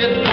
get